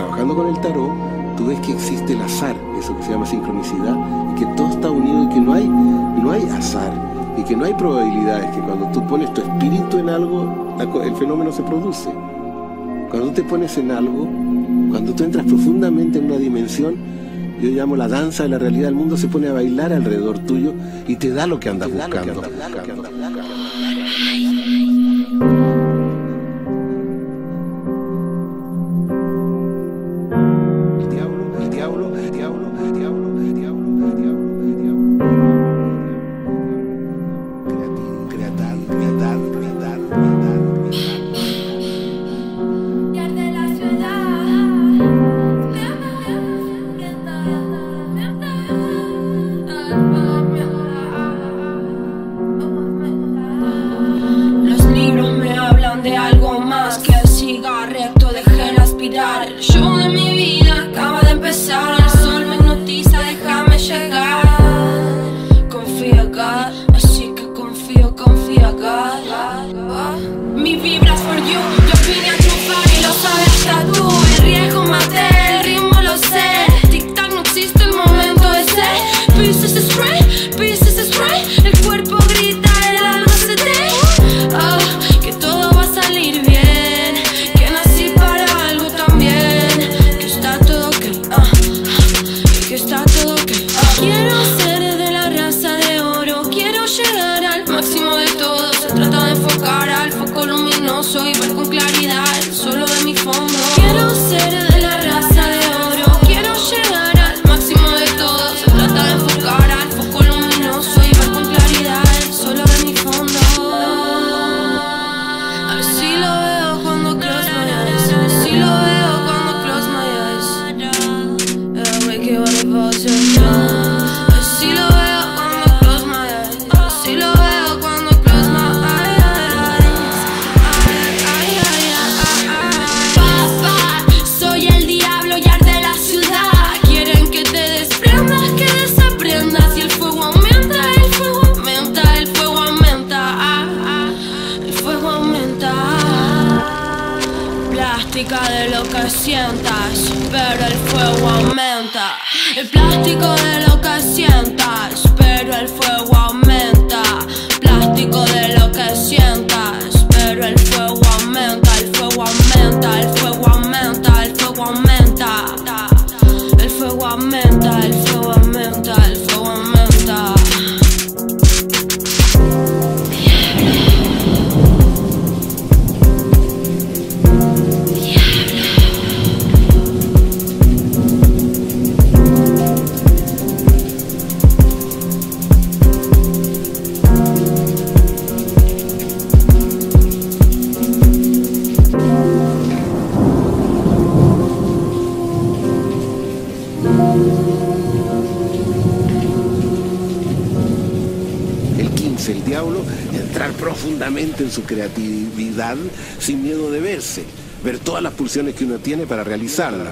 trabajando con el tarot, tú ves que existe el azar, eso que se llama sincronicidad, y que todo está unido y que no hay, no hay azar, y que no hay probabilidades, que cuando tú pones tu espíritu en algo, el fenómeno se produce. Cuando tú te pones en algo, cuando tú entras profundamente en una dimensión, yo llamo la danza de la realidad, el mundo se pone a bailar alrededor tuyo y te da lo que andas buscando. vibras for you. Yo vine a triunfar y lo sabes hasta tú. El riesgo maté, el ritmo lo sé. Tic tac no existe el momento de ser Peace is spray, peace is spray. El cuerpo grita, el alma se te. Oh, Que todo va a salir bien. Que nací para algo también. Que está todo ok, uh, que está todo ok uh. soy, vuelvo con claro práctica de lo que sientas, pero el fuego aumenta. El plástico de lo que sientas, pero el fuego aumenta. El 15, el diablo, entrar profundamente en su creatividad sin miedo de verse, ver todas las pulsiones que uno tiene para realizarla.